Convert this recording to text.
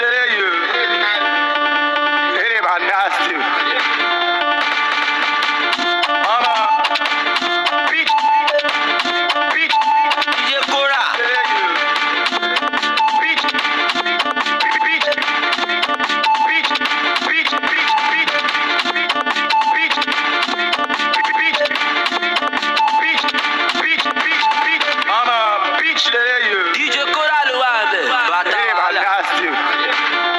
Yeah. has you.